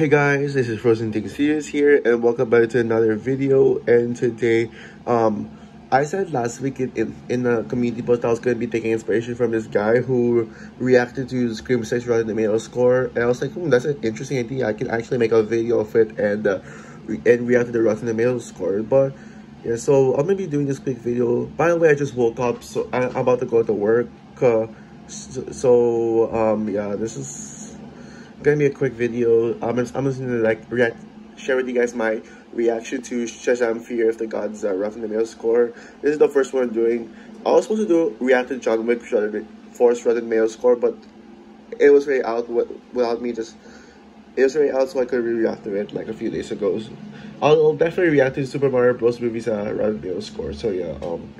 Hey guys, this is Frozen Wish Studios here and welcome back to another video and today um I said last week in, in, a community post I was going to be taking inspiration from this guy who reacted to Scream 6 Rotten Tomato score and I was like, hmm, that's an interesting idea. I can actually make a video of it and uh, and react to the Rotten Tomato score. But yeah, so I'm going to be doing this quick video. By the way, I just woke up, so I'm about to go to work. Uh, so um yeah, this is gonna be a quick video. I'm just, I'm just gonna like react, share with you guys my reaction to Shazam Fury of the Gods uh, Rotten Tomato score. This is the first one I'm doing. I was supposed to do react to John Wick 4 Rotten Tomato score, but it was already out without me just. It was already out, so I could react to it like a few days ago. So I'll, definitely react to Super Mario Bros. movies uh, Rotten Tomato score. So yeah, um,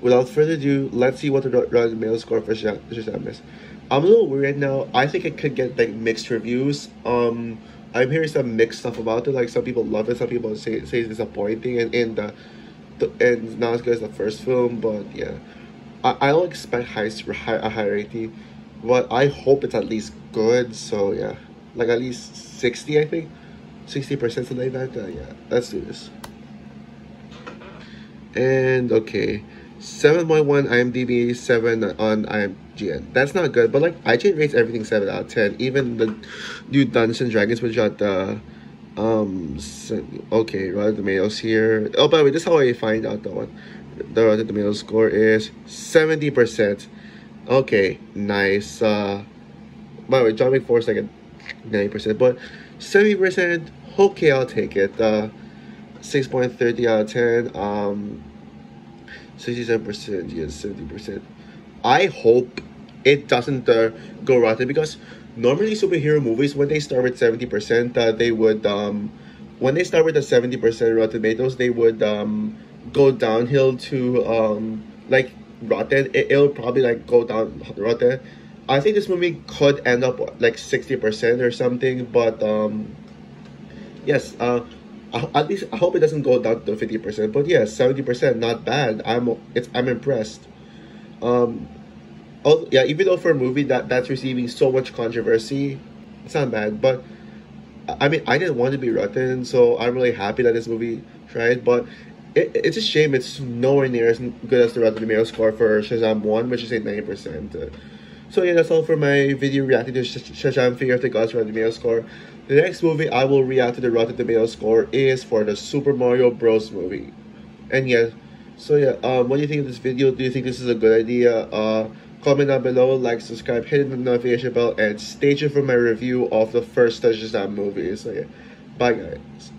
without further ado, let's see what the Rotten Tomato score for Shazam is. I'm a little worried now. I think it could get like mixed reviews. Um, I'm hearing some mixed stuff about it. Like some people love it, some people say say it's disappointing, and and uh, the, and not as good as the first film. But yeah, I I don't expect high, high a high rating, but I hope it's at least good. So yeah, like at least sixty, I think, sixty percent something like that. Uh, yeah, let's do this. And okay, seven point one IMDb, seven on IMDb IGN. That's not good, but like IGN rates everything seven out of ten. Even the new Dungeons and Dragons, which got the um okay Rotten Tomatoes here. Oh, by the way, this is how I find out the one. The Rotten Tomatoes score is seventy percent. Okay, nice. Uh, by the way, John is like a ninety percent, but seventy percent. Okay, I'll take it. Uh, six point thirty out of ten. Um, sixty-seven percent. Yes, seventy percent. I hope it doesn't uh, go rotten because normally superhero movies when they start with 70% uh, they would um, when they start with the 70% rotten tomatoes they would um, go downhill to um, like rotten. It, will probably like go down rotten. I think this movie could end up like 60% or something but um, yes uh, at least i hope it doesn't go down to 50% but yeah 70% not bad. I'm it's i'm impressed um, oh yeah, even though for a movie that that's receiving so much controversy, it's not bad. But I mean, I didn't want to be rotten, so I'm really happy that this movie tried. But it, it's a shame it's nowhere near as good as the Rotten Tomato score for Shazam One, which is at ninety percent. So yeah, that's all for my video reacting to Sh Shazam Fury of the Gods Rotten Tomato score. The next movie I will react to the Rotten Tomato score is for the Super Mario Bros. movie. And yeah, so yeah, um, what do you think of this video? Do you think this is a good idea? Uh, Comment down below, like, subscribe, hit the notification bell, and stay tuned for my review of the first Shazam movie. So yeah, bye guys.